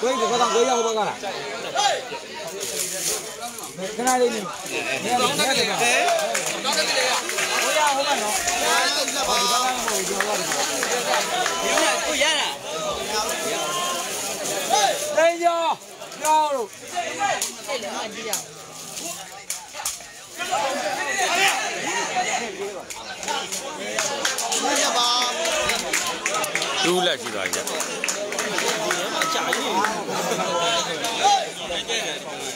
ကိုယ်ကတော့ကိုရဟောပါကလားခဏလေးနေနေရာနေရာနေရာကိုရဟောပါနော်ဒီဘာမှမဟုတ်ဘူးပြောရတယ်ကိုရတာတိန် ကျော်ကျော်လို့တူးလက်ရှိသွားကြ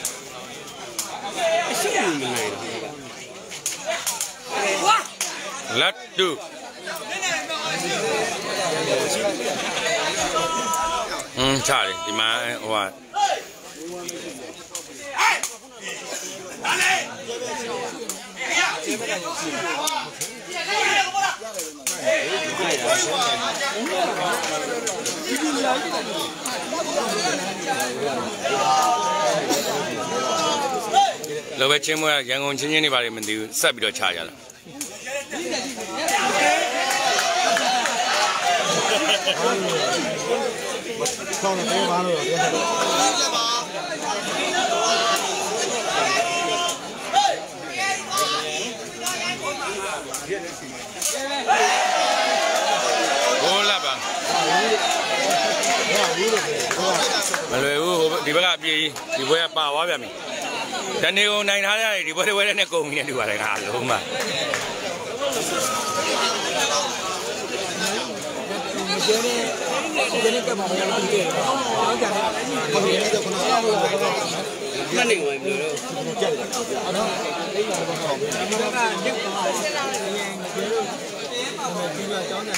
အရှိမမနိုင်ဘူးလက်တူอืมချတယ်ဒီမှာဟိုက လောပဲချင်းမွေးရန်ကုန်ချင်းချင်းတွေပါလေမသိဘူးဆက်ပြီးတော့ခြာကြလာဆောင်းနေပါလို့ပြောဘိုးလာပါ မလွယ်ဘူးဟိုဒီဘက်ကအပြေးဒီဘက်ကပါသွားပြန်ပြီတနေ့ကုန်နိုင်ထားရတယ်ဒီဘက်တွေဝဲတဲ့နဲ့ကုန်ပြီနဲ့တူပါတယ်ငါလုံးမကျင်းနေကျင်းနေကမှမရဘူးတည်တယ်ဟုတ်ကြတယ်ဟုတ်တယ်တော့ခဏဆောင်းလို့တော့မနေဝင်ဘူးလို့ကြက်တယ်အဲ့တော့လေးပါတော့ဟုတ်တယ်ဒီကညက်ပါဆက်လာတယ်ရင်ကျင်းလို့ဒီမှာကြောင်းတယ်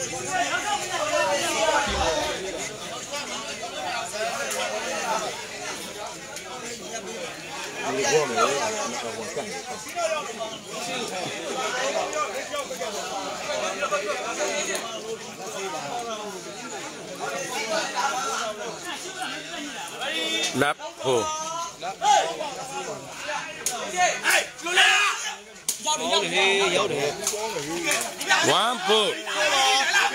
လိုတမ်းတော့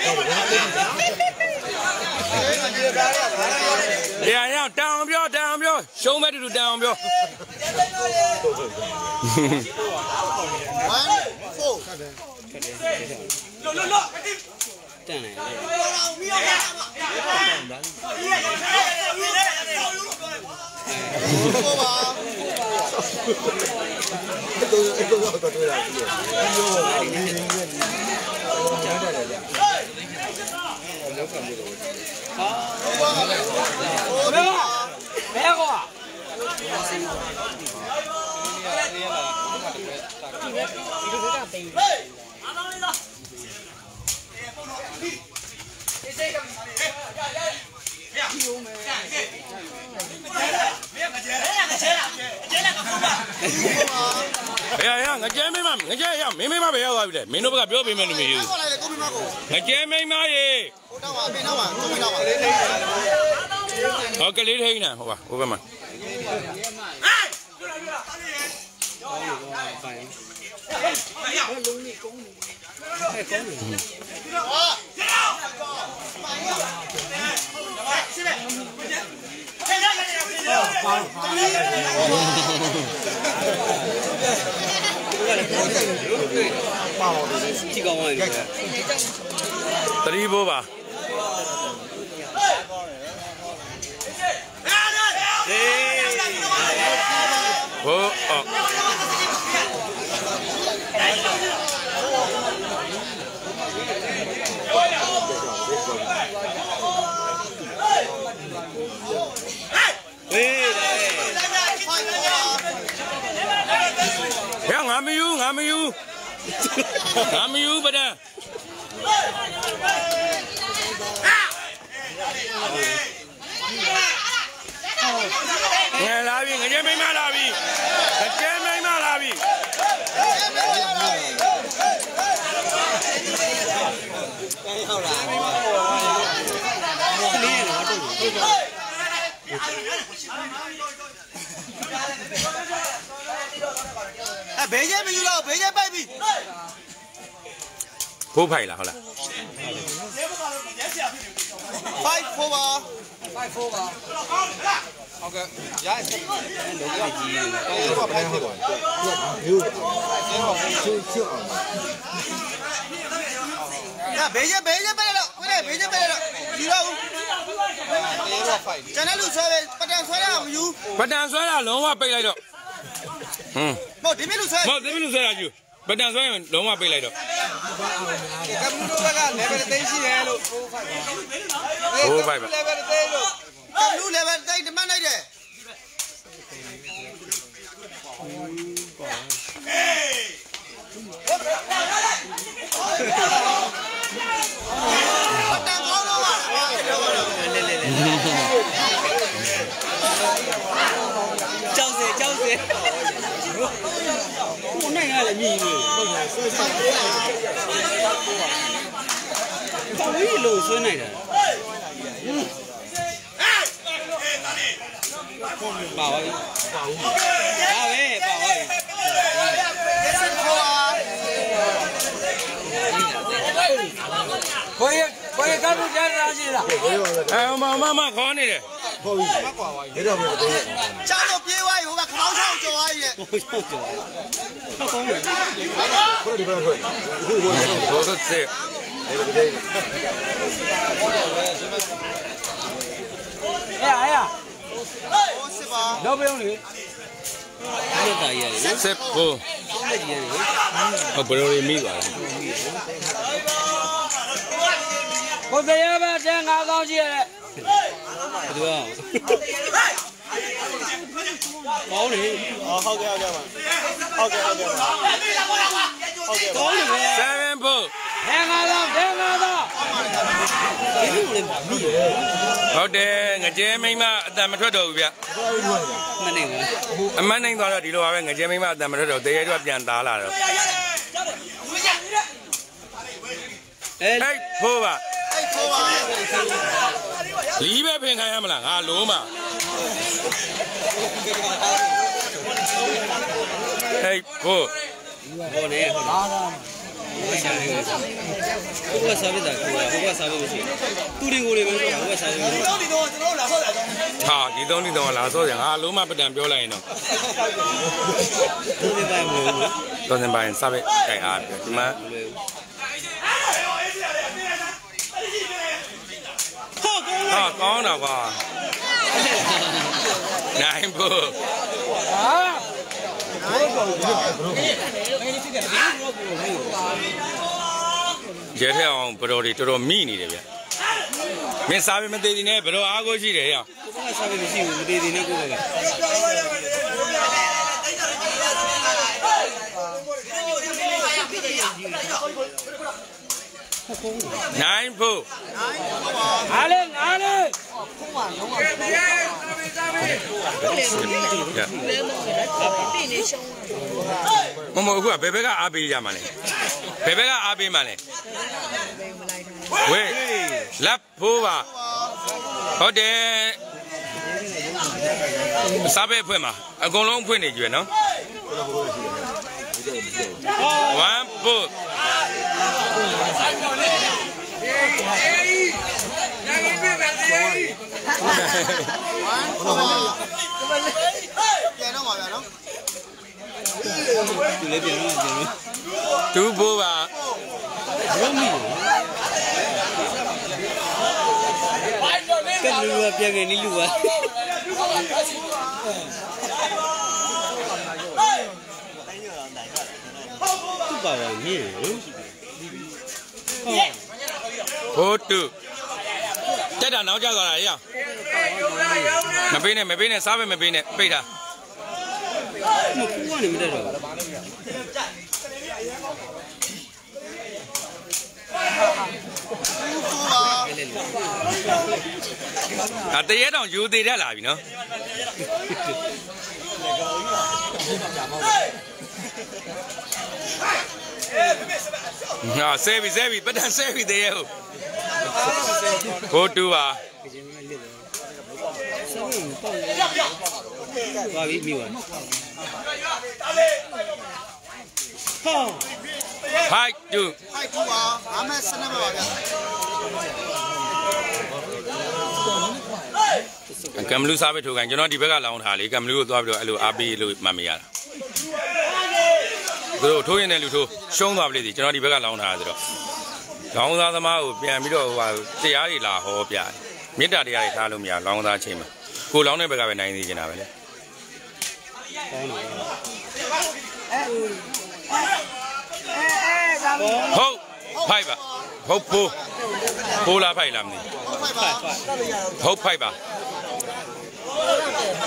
ကိုဒီလိုတမ်းတော့ဒီတမ်းတော့ဘယ်တော့ကြောင့်ခုစားလို့ရတယ်ဒီကောင်ကျတော့ပေါ့တယ်ဒီဘောမယ်ဟိုကန်တယ် လက်ဟိုရောက်တယ်ရောက်တယ် one foot ရရရတောင်ပြောတောင်ပြောရှုံးမဲ့တူတူတောင်ပြောတန်တယ်တော့တော့တော့တော့တွေ့တာဒီလိုဒီလိုဒီလိုကျန်တယ်လေဘယ်ကောရရငကြဲမင်းမငကြဲရမင်းမင်းမပဲရောက်သွားပြီလေမင်းတို့ဘက်ကပြောပေးမယ်လို့မယူ မကျဲမိမ့်မရေဟိုတော့ပါပင်တော့ပါသူ့ပင်တော့ပါလေးထိန်းဟောကလေးထိန်းနေဟိုပါဟိုဘက်မှာဟဲ့ပြောရပြောရဟောပါပါဘယ်လုံးကြီးကုန်းနေဟဲ့ကုန်းနေဟောကျောင်းပါရောရှင်းလေဟောပါပါ ည့်ကောင်းပါလေသတိဘိုးပါအေးဟိုအော် ဝေးတယ် ရ ငါမယူငါမယူငါမယူပဒံငယ်လာပြီငကြဲမိမလာပြီငကြဲမိမလာပြီအဲ ဘေးကျဲမယူတော့ဘေးကျဲပိုက်ပြီဖိုးဖိုင်လားဟုတ်လားဖိုက်ဖိုးပါဟုတ်ကဲ့ရရင်ဆက်လုံးဝကြီးတယ်ဒီကဘယ်ဖြစ်သွားလဲဘေးကျဲဘေးကျဲပိုက်တော့ဝိနေဘေးကျဲပိုက်တော့ယူတော့ဦးတေးတော့ဖိုက်ကျန်တဲ့လူဆွဲပဲပတန်ဆွဲရမယူပတန်ဆွဲတာလုံးဝပိတ်လိုက်တော့ဟွန်း မဟုတ်ဒီမြလူဆွဲမဟုတ်သမီးလူဆွဲတာယူပတန်ဆွဲရင်လုံးဝပိတ်လိုက်တော့ကပ်ဘူးတို့က level သိရှိတယ်လို့ဖိုးဖိုက်ပါ level သိလို့ကပ်လူလည်းပဲတိတ်တမတ်လိုက်တယ်ပတန်ကောင်းတော့ပါ ကြောက်စေကြောက်စေဟိုနိုင်ရလည်းမြည်နေဟု တ်လားဆွဲဆွဲတော်ကြီးလို့ဆွဲနိုင်တာပါပါပါဘူးဒါပဲပါပါကိုရကိုရကပ်ဘူးကြားရရှိလားအဲမမမခေါ်နေတယ်ချောင်းတော့ပြေးသွားပြီဟိုကခေါင်းချော င်းကျော်သွားပြီလေဟိုကျော်ကျော်တော့ကောင်းတယ်ဘိုးစစ်အေးအေးဟိုစစ်ပါတော့ပြုံးလေဒီတားရတယ်နော်စစ်ဘိုးဆက်ကြီးရတယ်ဟုတ်ဘယ်လိုတွေမိသွားလဲကိုတရားပဲတဲ9000ရှိရတယ်ဘယ်သူက ကောင်းတယ်ဟုတ်ကဲ့ဟုတ်ကဲ့ပါဟုတ်ကဲ့ဟုတ်ကဲ့ပါဟုတ်ကဲ့ပါကောင်းတယ်ပဲ7ဘိုးတဲ9000တဲ9000ဒီလိုလည်းမြည်ရဟုတ်တယ်ငကြဲမိမအတန်မထွက်တော့ဘူးဗျမနေဘူးအမတ်နိုင်သွားတော့ဒီလိုပါပဲငကြဲမိမအတန်မထွက်တော့တရေတော့ပြန်သားလာတော့အဲဟဲ့ဖိုးပါအဲ့ဖိုးပါလီးပဲဖင်ခံရမလားငါလုံးမ ဟဲ့ဖိုးဘောနေဟုတ်လားဘယ်စားလဲဘယ်စားပြတာကိုဘယ်စားပြမရှိသူတွေကိုတွေပဲဆိုဘယ်စားပြမရှိတော့ဒီတော့ကျွန်တော်လာဆောက်တာကြောင့်ဟာဒီသုံးဒီသုံးကလာစောစရာငါလုံးမပတန်ပြောလိုက်ရင်တော့သူတွေပါမလို့တော်စင်ပိုင်းစပက်တိုင်အားပြောဒီမှာဟုတ်ကောင်းဟာကောင်းတော့ ကွာနိုင်ဖို့ဟာရဲထက်အောင်ဘတော်တွေတော်တော်မိနေတယ်ဗျမင်းစားပြီးမသေးသေးနဲ့ဘတော်အားကိုရှိတယ်ဟဲ့ဘယ်စားပြမရှိဘူးမတည်တည်နဲ့ကိုယ်ကနိုင်ဖို့အားလေအားလေ မမအခုကဘယ်ဘက်ကအားပေးကြမှာလဲဘယ်ဘက်ကအားပေးမှာလဲဝေးလက်ဖို့ပါဟုတ်တယ်စားပဲဖွင့်မှာအကုန်လုံးဖွင့်နေကြွယ်နော်1 foot ပြန်တော့ပါဗျာနော်သူလည်းပြန်တော့ပြန်လို့တူဖို့ပါရုံးမိကဲလူကပြန်ခဲ့နီးလူကသူ့ပါပါမြင်ဟုတ်ဖို့တူ တက်တာနောက်ကျသွားတာရအောင်မပေးနဲ့မပေးနဲ့စားပဲမပေးနဲ့ပိတ်တာမကူကနေမတက်တော့အတရေတောင်ယူသေးတက်လာပြီနော်ဟာဆဲပြီဆဲပြီပတ်တန်ဆဲပြီတရေဟုတ် ကိုတူပါသွားပြီးမိပါဖိုက်တူဖိုက်တူပါဘာမှစနေပါပါဗျာကံမလူစားပဲထိုးကန်ကျွန်တော်ဒီဘက်ကလောင်းထားလေကံမလူကိုသွားပြီးတော့အဲ့လိုအားပေးလို့မှတ်မရတာသူတို့ထိုးရင်လည်းလူထိုးရှုံးသွားပြီလေကျွန်တော်ဒီဘက်ကလောင်းထားတာဆိုတော့ လောင်းသားသမားကိုပြန်ပြီးတော့ဟိုဟာတရားတွေလာဟောပြတယ်မေတ္တာတရားတွေထားလို့မရလောင်းသားချိန်မှာကိုလောင်းတဲ့ဘက်ကပဲနိုင်နေကြတာပဲလေကောင်းတယ်ဟုတ်ဖိုက်ပါဟုတ်ပိုးပိုးလားဖိုက်လားမသိဖိုက်ပါဟုတ်ဖိုက်ပါ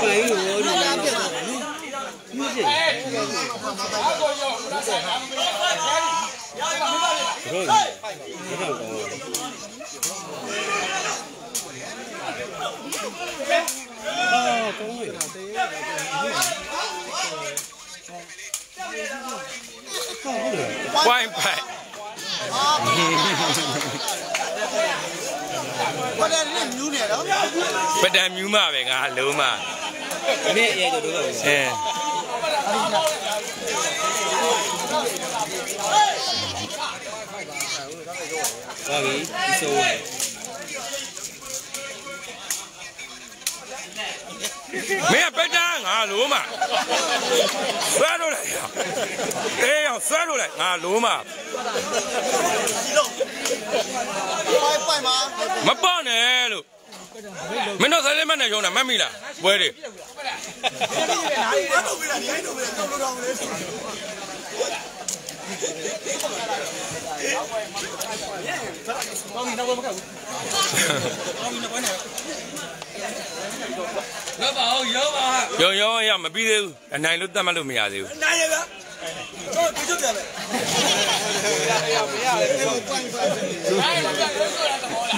ဖိုင်လို့ဒီလားပြတ်သွားမြစ်ကြီးရောဒီတော့ကောင်းအာကောင်းတယ် ဝိုင်းဖိုက်ဘာလဲနင်းမြူးနေတော့ပဒံမြူးမပဲငါလုံးမမင်းရဲ့တော့တော့ပဲအဲ သွားပြီဒီဆိုးမင်းကပဒံငါလုံးမဆွဲလို့လိုက်အေးအောင်ဆွဲလို့လိုက်ငါလုံးမဖိုက်ပိုက်ပါမပေါ့နဲ့လို့မင်းတို့ဆက်လက်မနဲ့ရုံးတာမတ်မိလားပွဲတွေလော က်ပါအောင်ရောပါရုံရုံရမပြီးသေးဘူးအနိုင်လို့တတ်မှတ်လို့မရသေးဘူးနိုင်ရဗျာတော့ဒီချုပ်ပြန်မယ်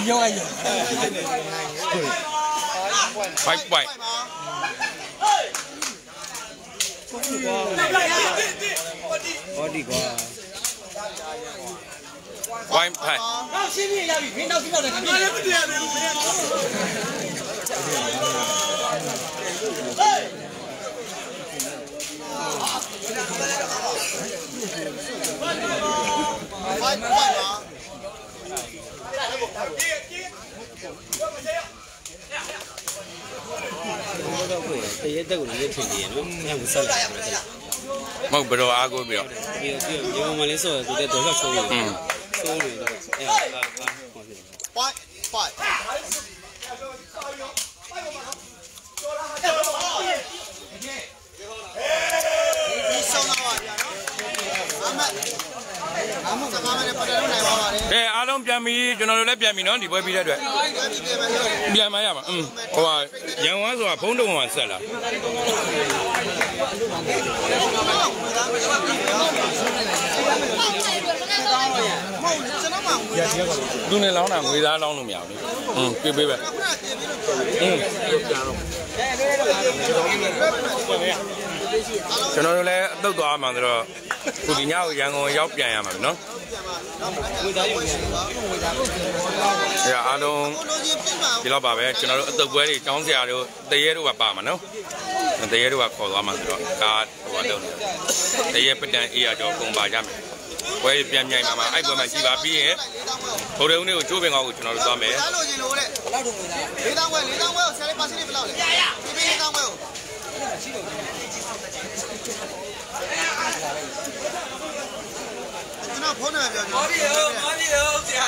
ရောရရောဖိုက်ဖိုက်ဟောဒီကွာ ဝိုင်းဖိုက်နောက်ရှင်းပြရပြီမင်းနောက်ပြီးတော့လည်းငါလည်းမတွေ့ရဘူးမင်းဖိုက်ပိုက်ပါဘောတော့ကိုတရေတက်ကိုလည်းထင်နေရနော်အဲ့မဆက်လိုက်ဘူးမ ဟုတ်ဘယ်တော့အားကိုးပြီးတော့ပြီးတော့ပြီးတော့မလေးဆိုတော့တဲ့တော့ချိုးလို့อืมချိုးလို့တော့အဲ့အာအာဟောတယ် ဖိုက်ဖိုက်ဒီဆောင်လာပါဗျာနော်အမအမစ ကားမနဲ့ပတ်တယ်နိုင်ပါပါတယ် ကဲအားလုံးပြန်ပြီကျွန်တော်တို့လည်းပြန်ပြီနော်ဒီပွဲပြီးတဲ့အတွက် ပြန်မရမှာอืมဟိုဟာရန်ဝါဆိုတာဖုံးတုံးကဆက်လာသူနဲ့လောင်းတာငွေသားလောင်းလို့မရဘူးလေอืมပြပေးပဲอืมကျွန်တော်တို့လည်းအတုတ်သွားမှာဆိုတော့ ခုဒီညကိုရန်ကုန်ရောက်ပြန်ရမှာနော်ဝေသားရုံနဲ့အဲအားလုံးဒီတော့ပါပဲကျွန်တော်တို့အတုတ်ပွဲတွေចောင်းစရာတို့တရေတို့ကပါမှာနော်တရေတို့ကခေါ်သွားမှာဆိုတော့ကားဟိုကတော့တရေပတန်အေးရကြောပုံပါကြမယ်ပွဲပြန်မြိုင်မှာမှာအဲ့ပွဲမှာရှိပါပြီးရင်ဘုံရုံးလေးကိုကျိုးပင်ကောက်ကိုကျွန်တော်တို့သွားမယ်စားလို့ရှင်လို့တဲ့ဘယ်လောက်တုံးလဲလေးတောင်းဝဲလေးတောင်းဝဲကိုဆယ်လေးပါစီလေးဘယ်လောက်လဲပြပြလေးတောင်းဝဲကို ကျွန်တော်ဖုန်းနံပါတ်ပြောကြည့်မာဒီရောမာဒီရောဆရာ